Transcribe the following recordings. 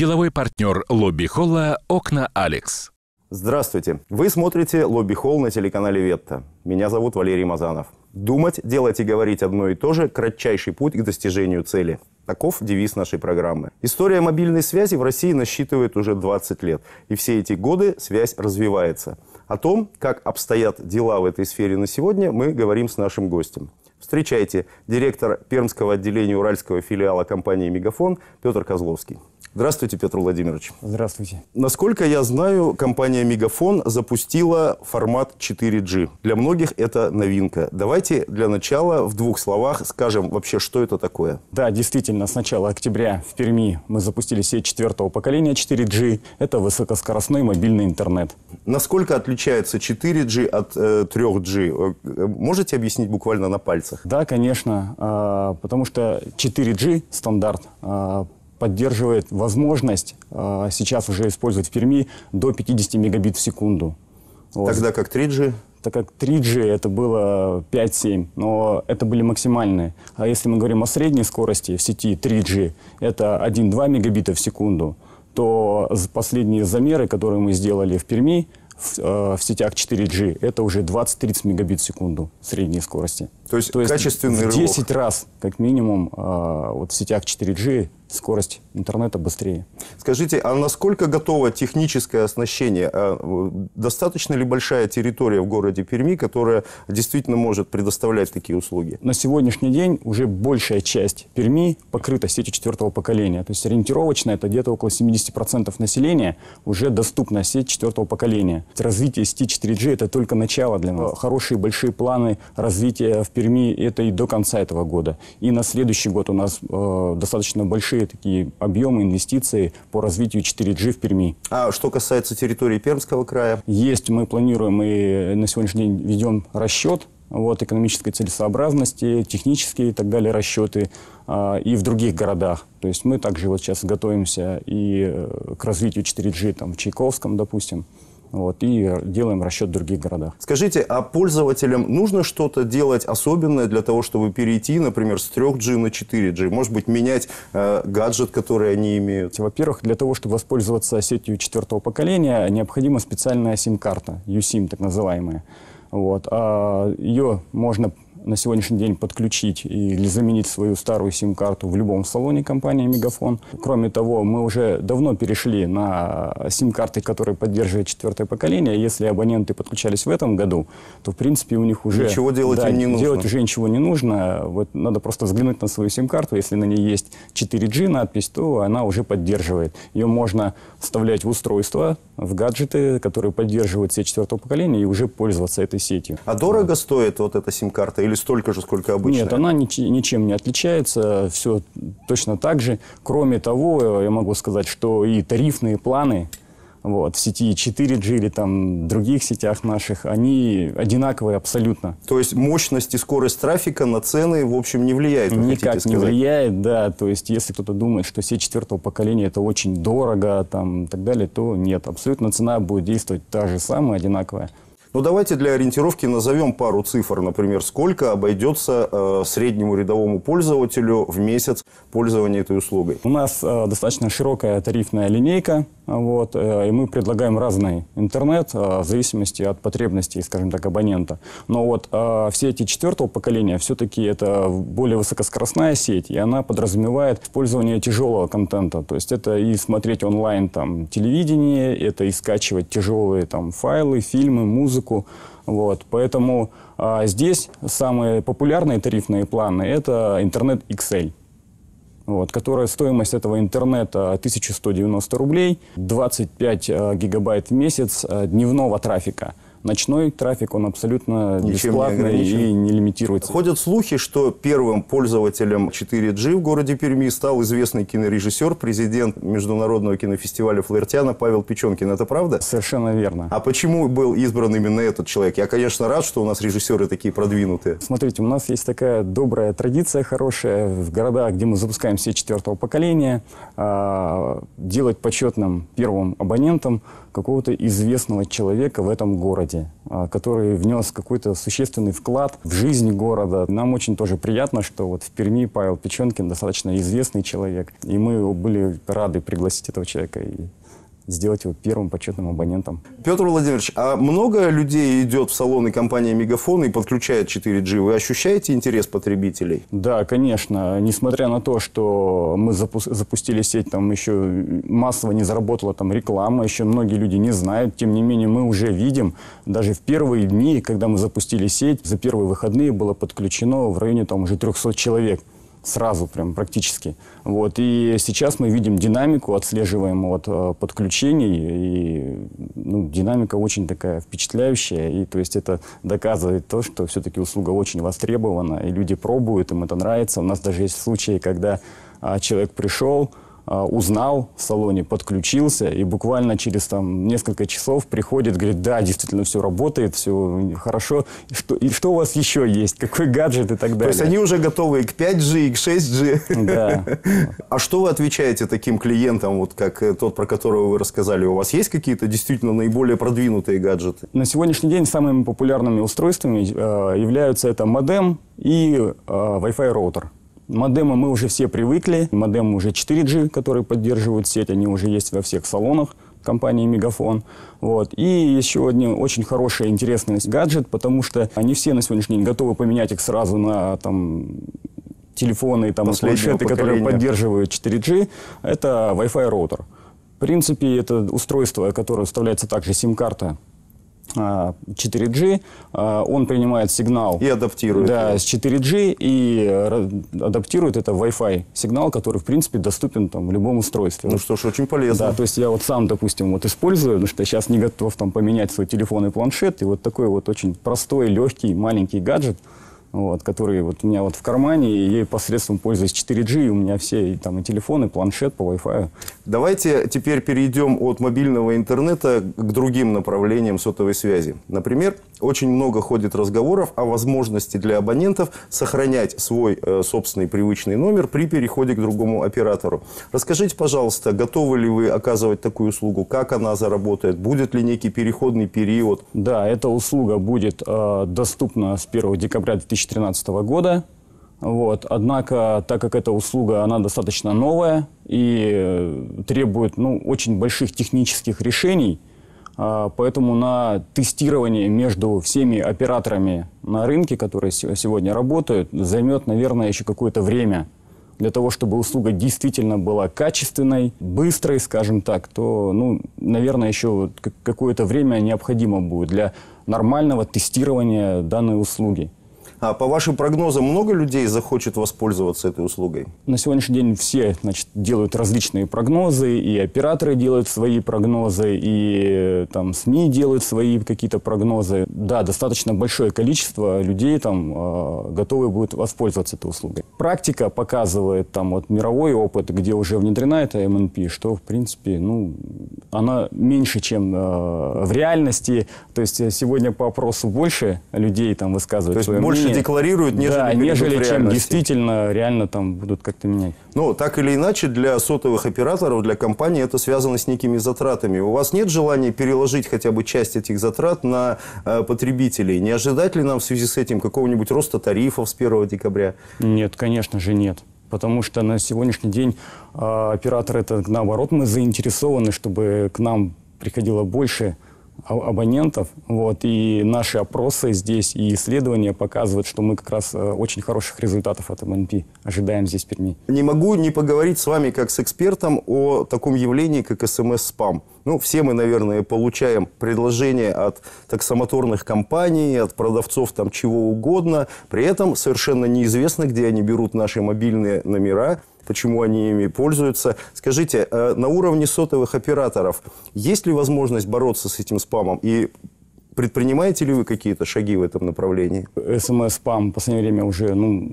Деловой партнер Лобби Холла «Окна Алекс». Здравствуйте! Вы смотрите «Лобби Холл» на телеканале «Ветта». Меня зовут Валерий Мазанов. Думать, делать и говорить одно и то же – кратчайший путь к достижению цели. Таков девиз нашей программы. История мобильной связи в России насчитывает уже 20 лет. И все эти годы связь развивается. О том, как обстоят дела в этой сфере на сегодня, мы говорим с нашим гостем. Встречайте, директор Пермского отделения Уральского филиала компании «Мегафон» Петр Козловский. Здравствуйте, Петр Владимирович. Здравствуйте. Насколько я знаю, компания «Мегафон» запустила формат 4G. Для многих это новинка. Давайте для начала в двух словах скажем вообще, что это такое. Да, действительно, с начала октября в Перми мы запустили сеть четвертого поколения 4G. Это высокоскоростной мобильный интернет. Насколько отличается 4G от э, 3G? Э, можете объяснить буквально на пальцах? Да, конечно, э, потому что 4G стандарт э, поддерживает возможность э, сейчас уже использовать в Перми до 50 мегабит в секунду. Вот. Тогда как 3G? Так как 3G это было 5-7, но это были максимальные. А если мы говорим о средней скорости в сети 3G, это 1-2 мегабита в секунду, то последние замеры, которые мы сделали в Перми, в, э, в сетях 4G, это уже 20-30 мегабит в секунду средней скорости. То есть, То есть качественный в 10 рывок. раз, как минимум, э, вот в сетях 4G скорость интернета быстрее. Скажите, а насколько готово техническое оснащение? А, достаточно ли большая территория в городе Перми, которая действительно может предоставлять такие услуги? На сегодняшний день уже большая часть Перми покрыта сетью четвертого поколения. То есть ориентировочно это где-то около 70% населения уже доступна сеть четвертого поколения. Развитие сети 4G это только начало для нас. Хорошие большие планы развития в Перми это и до конца этого года. И на следующий год у нас э, достаточно большие такие объемы инвестиций по развитию 4G в Перми. А что касается территории Пермского края? Есть, мы планируем и на сегодняшний день ведем расчет вот, экономической целесообразности, технические и так далее расчеты а, и в других городах. То есть мы также вот сейчас готовимся и э, к развитию 4G там, в Чайковском, допустим. Вот, и делаем расчет в других городах. Скажите, а пользователям нужно что-то делать особенное для того, чтобы перейти, например, с 3G на 4G? Может быть, менять э, гаджет, который они имеют? Во-первых, для того, чтобы воспользоваться сетью четвертого поколения, необходима специальная сим-карта, USIM так называемая. Вот. А ее можно на сегодняшний день подключить или заменить свою старую сим-карту в любом салоне компании «Мегафон». Кроме того, мы уже давно перешли на сим-карты, которые поддерживают четвертое поколение. Если абоненты подключались в этом году, то, в принципе, у них уже... Ничего делать да, им не нужно. Делать уже ничего не нужно. Вот надо просто взглянуть на свою сим-карту. Если на ней есть 4G надпись, то она уже поддерживает. Ее можно вставлять в устройство, в гаджеты, которые поддерживают сеть четвертого поколения, и уже пользоваться этой сетью. А дорого вот. стоит вот эта сим-карта или столько же, сколько обычная? Нет, она ничем не отличается, все точно так же. Кроме того, я могу сказать, что и тарифные планы вот, в сети 4G или там других сетях наших, они одинаковые абсолютно. То есть мощность и скорость трафика на цены, в общем, не влияет? Никак не влияет, да. То есть если кто-то думает, что сеть четвертого поколения это очень дорого там, и так далее, то нет. Абсолютно цена будет действовать та же самая, одинаковая. Ну, давайте для ориентировки назовем пару цифр. Например, сколько обойдется э, среднему рядовому пользователю в месяц пользования этой услугой? У нас э, достаточно широкая тарифная линейка. Вот, э, и мы предлагаем разный интернет э, в зависимости от потребностей, скажем так, абонента. Но вот э, все эти четвертого поколения все-таки это более высокоскоростная сеть, и она подразумевает использование тяжелого контента. То есть это и смотреть онлайн там, телевидение, это и скачивать тяжелые там, файлы, фильмы, музыку, музыку. Вот. Поэтому а, здесь самые популярные тарифные планы – это интернет XL. Вот, которая стоимость этого интернета 1190 рублей, 25 а, гигабайт в месяц а, дневного трафика. Ночной трафик, он абсолютно Ничем не бесплатный ограничен. и не лимитируется. Ходят слухи, что первым пользователем 4G в городе Перми стал известный кинорежиссер, президент Международного кинофестиваля «Флэртяна» Павел Печенкин. Это правда? Совершенно верно. А почему был избран именно этот человек? Я, конечно, рад, что у нас режиссеры такие продвинутые. Смотрите, у нас есть такая добрая традиция хорошая в городах, где мы запускаем все четвертого поколения, а, делать почетным первым абонентом какого-то известного человека в этом городе, а, который внес какой-то существенный вклад в жизнь города. Нам очень тоже приятно, что вот в Перми Павел Печенкин достаточно известный человек, и мы были рады пригласить этого человека и сделать его первым почетным абонентом. Петр Владимирович, а много людей идет в салоны компании «Мегафон» и подключает 4G? Вы ощущаете интерес потребителей? Да, конечно. Несмотря на то, что мы запу- запустили сеть, там еще массово не заработала там реклама, еще многие люди не знают. Тем не менее, мы уже видим, даже в первые дни, когда мы запустили сеть, за первые выходные было подключено в районе там уже 300 человек. Сразу прям практически. Вот. И сейчас мы видим динамику, отслеживаем от э, подключений. И ну, динамика очень такая впечатляющая. И то есть это доказывает то, что все-таки услуга очень востребована. И люди пробуют, им это нравится. У нас даже есть случаи, когда а, человек пришел, узнал в салоне, подключился, и буквально через там, несколько часов приходит, говорит, да, действительно все работает, все хорошо. И что, и что у вас еще есть? Какой гаджет и так далее? То есть они уже готовы и к 5G, и к 6G. Да. А что вы отвечаете таким клиентам, вот как э, тот, про которого вы рассказали? У вас есть какие-то действительно наиболее продвинутые гаджеты? На сегодняшний день самыми популярными устройствами э, являются это модем и э, Wi-Fi роутер. Модемы мы уже все привыкли. Модемы уже 4G, которые поддерживают сеть, они уже есть во всех салонах компании Мегафон. Вот. И еще один очень хороший, интересный гаджет, потому что они все на сегодняшний день готовы поменять их сразу на там, телефоны и там, и планшеты, которые поддерживают 4G. Это Wi-Fi роутер. В принципе, это устройство, которое вставляется также сим-карта 4G, а, он принимает сигнал И адаптирует да, его. с 4G и адаптирует это Wi-Fi сигнал, который, в принципе, доступен там, в любом устройстве. Ну что ж, очень полезно. Да, то есть я вот сам, допустим, вот использую, потому что сейчас не готов там поменять свой телефон и планшет, и вот такой вот очень простой, легкий, маленький гаджет, вот, который вот у меня вот в кармане, и я посредством пользуюсь 4G, и у меня все и, там и телефон, и планшет по Wi-Fi. Давайте теперь перейдем от мобильного интернета к другим направлениям сотовой связи. Например, очень много ходит разговоров о возможности для абонентов сохранять свой э, собственный привычный номер при переходе к другому оператору. Расскажите, пожалуйста, готовы ли вы оказывать такую услугу? Как она заработает? Будет ли некий переходный период? Да, эта услуга будет э, доступна с 1 декабря 2013 года. Вот. Однако, так как эта услуга, она достаточно новая и э, требует ну, очень больших технических решений, а, поэтому на тестирование между всеми операторами на рынке, которые се- сегодня работают, займет, наверное, еще какое-то время. Для того, чтобы услуга действительно была качественной, быстрой, скажем так, то, ну, наверное, еще какое-то время необходимо будет для нормального тестирования данной услуги. А по вашим прогнозам, много людей захочет воспользоваться этой услугой? На сегодняшний день все значит, делают различные прогнозы, и операторы делают свои прогнозы, и там, СМИ делают свои какие-то прогнозы. Да, достаточно большое количество людей там, э, готовы будут воспользоваться этой услугой. Практика показывает, там, вот, мировой опыт, где уже внедрена эта МНП, что, в принципе, ну, она меньше, чем э, в реальности. То есть э, сегодня по опросу больше людей там высказывают То свое больше декларируют, нежели да, нежели чем действительно реально там будут как-то менять. Ну, так или иначе, для сотовых операторов, для компании это связано с некими затратами. У вас нет желания переложить хотя бы часть этих затрат на э, потребителей? Не ожидать ли нам в связи с этим какого-нибудь роста тарифов с 1 декабря? Нет, конечно же нет. Потому что на сегодняшний день а, операторы, это наоборот, мы заинтересованы, чтобы к нам приходило больше абонентов. Вот, и наши опросы здесь и исследования показывают, что мы как раз э, очень хороших результатов от МНП ожидаем здесь в Перми. Не могу не поговорить с вами как с экспертом о таком явлении, как СМС-спам. Ну, все мы, наверное, получаем предложения от таксомоторных компаний, от продавцов там чего угодно. При этом совершенно неизвестно, где они берут наши мобильные номера, почему они ими пользуются. Скажите, э, на уровне сотовых операторов есть ли возможность бороться с этим спамом? И Предпринимаете ли вы какие-то шаги в этом направлении? СМС-спам в последнее время уже ну,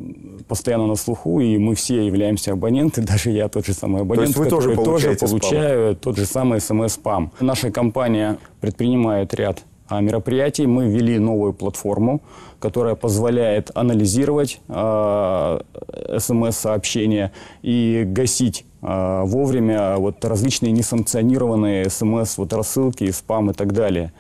постоянно на слуху, и мы все являемся абоненты, даже я тот же самый абонент, То есть вы тоже тоже получаю тот же самый СМС-спам. Наша компания предпринимает ряд мероприятий. Мы ввели новую платформу, которая позволяет анализировать э, СМС-сообщения и гасить э, вовремя вот различные несанкционированные СМС, вот рассылки, спам и так далее.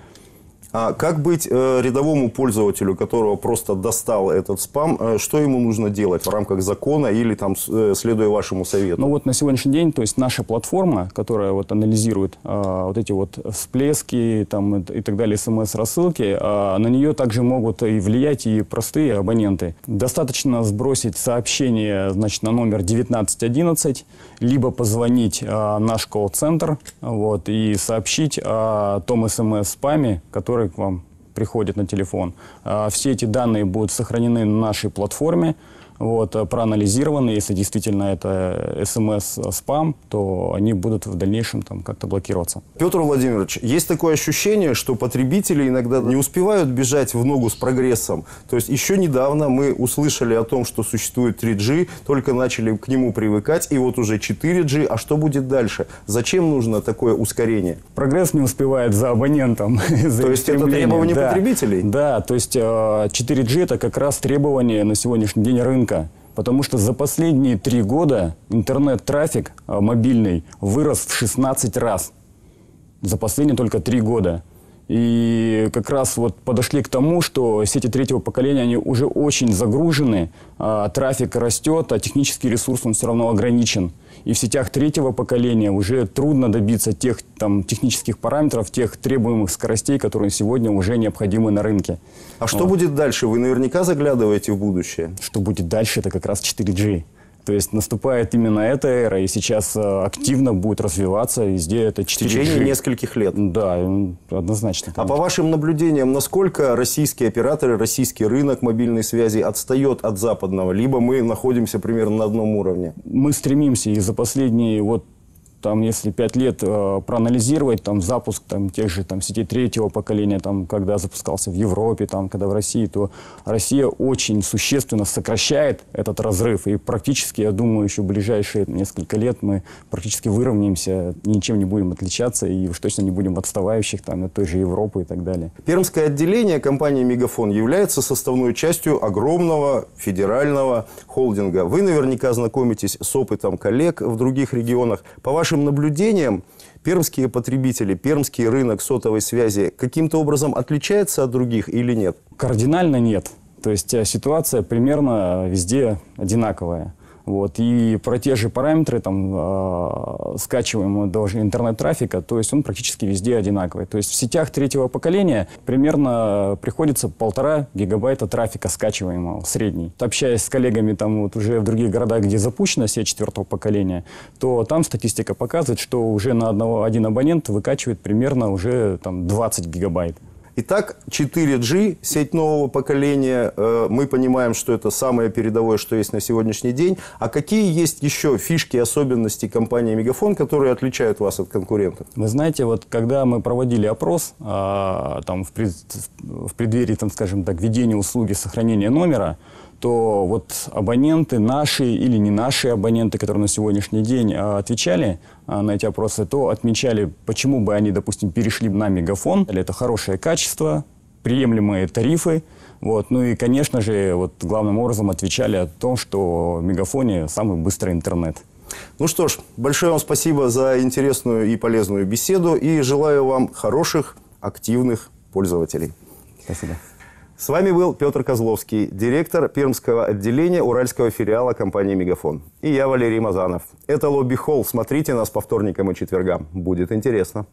А как быть э, рядовому пользователю, которого просто достал этот спам, э, что ему нужно делать в рамках закона или там э, следуя вашему совету? Ну вот на сегодняшний день, то есть наша платформа, которая вот анализирует э, вот эти вот всплески там, и так далее, смс-рассылки, э, на нее также могут и влиять и простые абоненты. Достаточно сбросить сообщение значит, на номер 1911, либо позвонить в наш колл-центр вот, и сообщить о том смс-спаме, который который к вам приходит на телефон. А, все эти данные будут сохранены на нашей платформе вот, э, проанализированы. Если действительно это смс-спам, то они будут в дальнейшем там как-то блокироваться. Петр Владимирович, есть такое ощущение, что потребители иногда не успевают бежать в ногу с прогрессом. То есть еще недавно мы услышали о том, что существует 3G, только начали к нему привыкать, и вот уже 4G. А что будет дальше? Зачем нужно такое ускорение? Прогресс не успевает за абонентом. То есть это требование потребителей? Да, то есть 4G э, это как раз требование на сегодняшний день рынка рынка, потому что за последние три года интернет-трафик а, мобильный вырос в 16 раз. За последние только три года. И как раз вот подошли к тому, что сети третьего поколения, они уже очень загружены, а трафик растет, а технический ресурс, он все равно ограничен. И в сетях третьего поколения уже трудно добиться тех там, технических параметров, тех требуемых скоростей, которые сегодня уже необходимы на рынке. А что будет дальше? Вы наверняка заглядываете в будущее? Что будет дальше, это как раз 4G. То есть наступает именно эта эра, и сейчас э, активно будет развиваться везде это 4G. В течение нескольких лет. Да, однозначно. А по вашим наблюдениям, насколько российские операторы, российский рынок мобильной связи отстает от западного? Либо мы находимся примерно на одном уровне? Мы стремимся, и за последние вот там, если пять лет э, проанализировать, там, запуск там, тех же там, сетей третьего поколения, там, когда запускался в Европе, там, когда в России, то Россия очень существенно сокращает этот разрыв. И практически, я думаю, еще в ближайшие несколько лет мы практически выровняемся, ничем не будем отличаться и уж точно не будем отставающих там, от той же Европы и так далее. Пермское отделение компании «Мегафон» является составной частью огромного федерального холдинга. Вы наверняка знакомитесь с опытом коллег в других регионах. По вашим вашим наблюдениям, пермские потребители, пермский рынок сотовой связи каким-то образом отличается от других или нет? Кардинально нет. То есть э, ситуация примерно везде одинаковая. Вот. И про те же параметры там, э, скачиваемого интернет-трафика, то есть он практически везде одинаковый. То есть в сетях третьего поколения примерно приходится полтора гигабайта трафика скачиваемого, средний. Общаясь с коллегами там, вот, уже в других городах, где запущена сеть четвертого поколения, то там статистика показывает, что уже на одного, один абонент выкачивает примерно уже там, 20 гигабайт. Итак, 4G, сеть нового поколения, э, мы понимаем, что это самое передовое, что есть на сегодняшний день. А какие есть еще фишки, особенности компании Мегафон, которые отличают вас от конкурентов? Вы знаете, вот когда мы проводили опрос а, там, в, пред, преддверии, там, скажем так, введения услуги сохранения номера, то вот абоненты, наши или не наши абоненты, которые на сегодняшний день а, отвечали а, на эти опросы, то отмечали, почему бы они, допустим, перешли на мегафон. Это хорошее качество, приемлемые тарифы. Вот. Ну и, конечно же, вот главным образом отвечали о том, что в мегафоне самый быстрый интернет. Ну что ж, большое вам спасибо за интересную и полезную беседу и желаю вам хороших, активных пользователей. Спасибо. С вами был Петр Козловский, директор пермского отделения уральского филиала компании «Мегафон». И я Валерий Мазанов. Это «Лобби Холл». Смотрите нас по вторникам и четвергам. Будет интересно.